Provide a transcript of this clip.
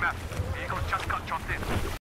map. Vehicle just got dropped in.